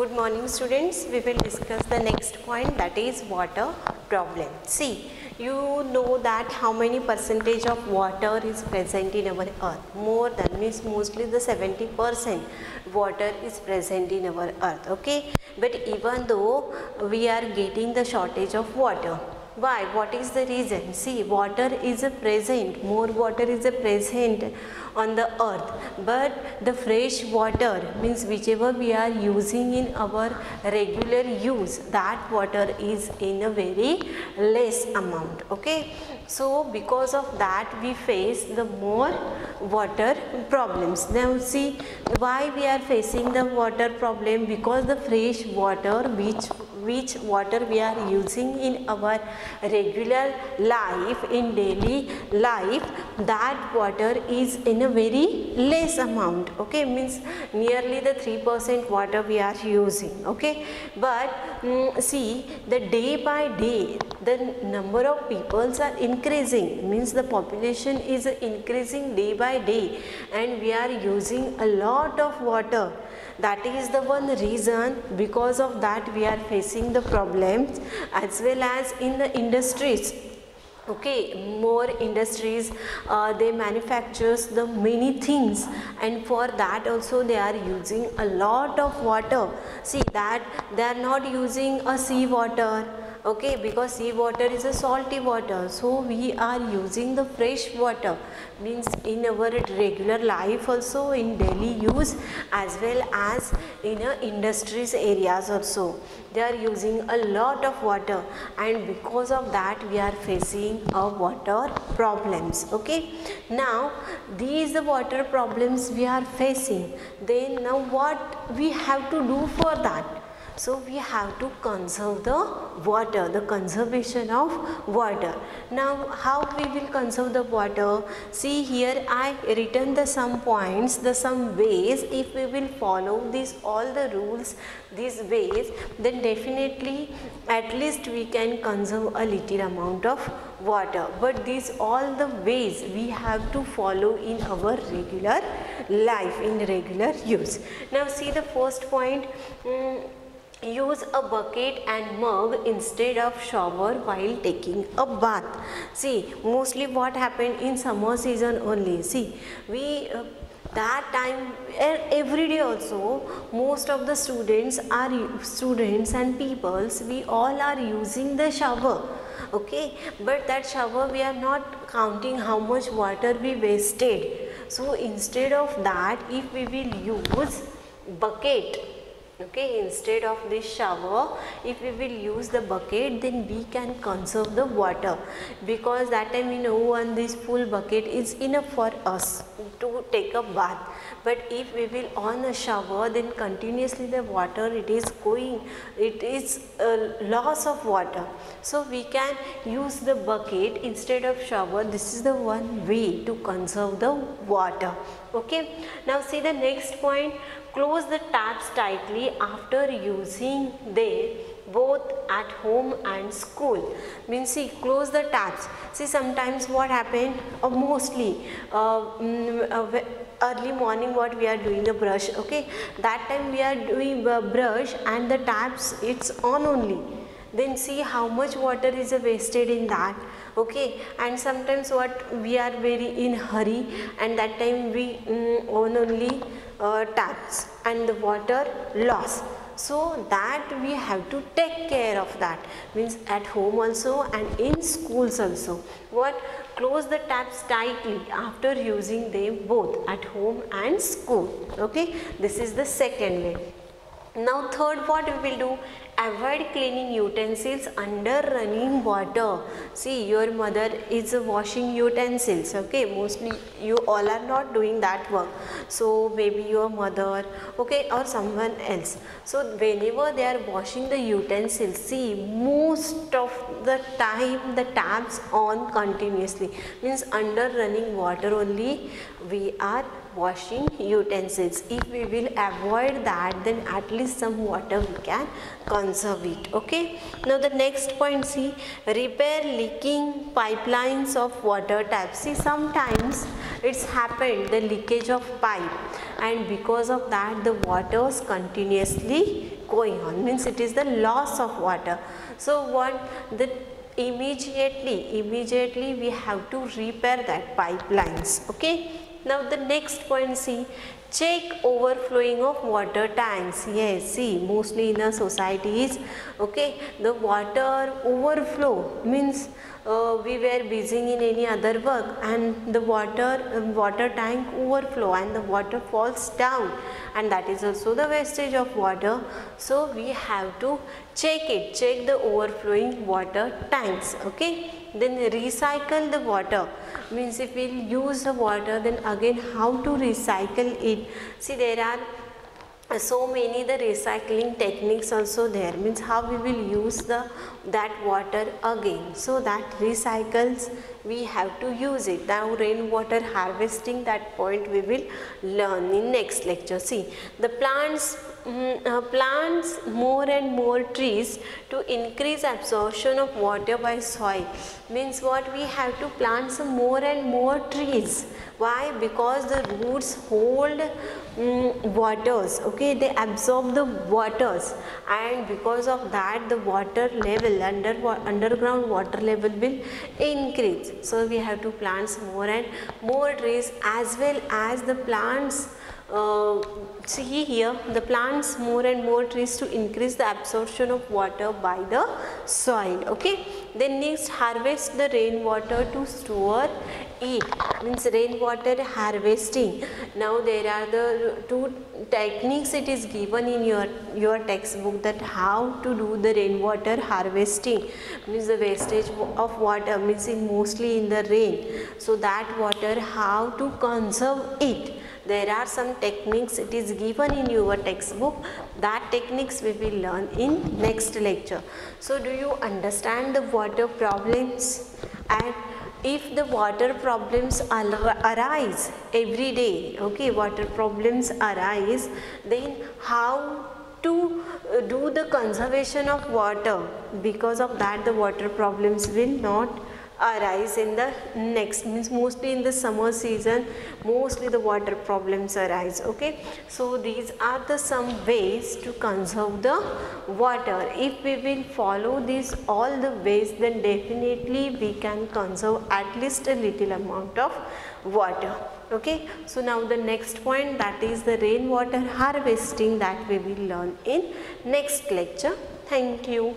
Good morning students. We will discuss the next point that is water problem. See, you know that how many percentage of water is present in our earth. More than means mostly the 70 percent water is present in our earth. Okay. But even though we are getting the shortage of water, why? What is the reason? See water is a present. More water is a present on the earth. But the fresh water means whichever we are using in our regular use that water is in a very less amount. Okay? So because of that we face the more water problems. Now see why we are facing the water problem? Because the fresh water which which water we are using in our regular life in daily life that water is in a very less amount okay? Means nearly the 3% water we are using okay? But mm, see the day by day the number of peoples are increasing. Means the population is increasing day by day. And we are using a lot of water that is the one reason because of that we are facing the problems as well as in the industries. Okay more industries uh, they manufactures the many things and for that also they are using a lot of water. See that they are not using a sea water okay because sea water is a salty water so we are using the fresh water. Means in our regular life also in daily use as well as in a industries areas also. They are using a lot of water and because of that we are facing a water problems okay? Now these the water problems we are facing then now what we have to do for that so we have to conserve the water, the conservation of water. Now how we will conserve the water? See here I written the some points, the some ways if we will follow these all the rules these ways then definitely at least we can conserve a little amount of water but these all the ways we have to follow in our regular life in regular use. Now see the first point um, use a bucket and mug instead of shower while taking a bath. See mostly what happened in summer season only. See we uh, that time every day also most of the students are students and peoples we all are using the shower. Okay? But that shower we are not counting how much water we wasted. So instead of that if we will use bucket okay instead of this shower if we will use the bucket then we can conserve the water. Because that time we know one this full bucket is enough for us to take a bath. But if we will on a shower then continuously the water it is going it is a loss of water. So we can use the bucket instead of shower. This is the one way to conserve the water. Okay? Now see the next point Close the taps tightly after using they both at home and school. Means see close the taps. See sometimes what happened uh, mostly uh, mm, uh, early morning what we are doing the brush okay that time we are doing brush and the taps it's on only then see how much water is wasted in that okay and sometimes what we are very in hurry and that time we mm, on only uh, taps and the water loss. So that we have to take care of that. Means at home also and in schools also. What? Close the taps tightly after using them both at home and school. Okay? This is the second way. Now third what we will do avoid cleaning utensils under running water. See your mother is washing utensils okay? Mostly you all are not doing that work. So maybe your mother okay or someone else. So whenever they are washing the utensils see most of the time the taps on continuously. Means under running water only we are washing utensils. If we will avoid that then at least some water we can conserve it. Okay. Now the next point see repair leaking pipelines of water taps. See sometimes it's happened the leakage of pipe and because of that the waters continuously going on means it is the loss of water so what the immediately immediately we have to repair that pipelines okay now the next point see check overflowing of water tanks. Yes see mostly in the societies okay the water overflow means uh, we were busy in any other work and the water um, water tank overflow and the water falls down and that is also the wastage of water. So we have to check it check the overflowing water tanks okay? Then recycle the water means if we'll use the water then again how to recycle it? See there are so many the recycling techniques also there. Means how we will use the that water again? So that recycles we have to use it. Now rainwater harvesting that point we will learn in next lecture. See the plants Uh, plants more and more trees to increase absorption of water by soil. Means what we have to plant some more and more trees. Why? Because the roots hold um, waters okay? They absorb the waters. And because of that the water level under underground water level will increase. So we have to plant more and more trees as well as the plants uh, see here the plants more and more trees to increase the absorption of water by the soil okay? Then next harvest the rainwater to store it means rainwater harvesting. Now there are the two techniques it is given in your your textbook that how to do the rainwater harvesting. Means the wastage of water in mostly in the rain. So that water how to conserve it there are some techniques it is given in your textbook. That techniques we will learn in next lecture. So do you understand the water problems? And if the water problems arise every day okay water problems arise then how to uh, do the conservation of water? Because of that the water problems will not arise in the next means mostly in the summer season mostly the water problems arise okay? So these are the some ways to conserve the water. If we will follow these all the ways then definitely we can conserve at least a little amount of water okay? So now the next point that is the rainwater harvesting that we will learn in next lecture. Thank you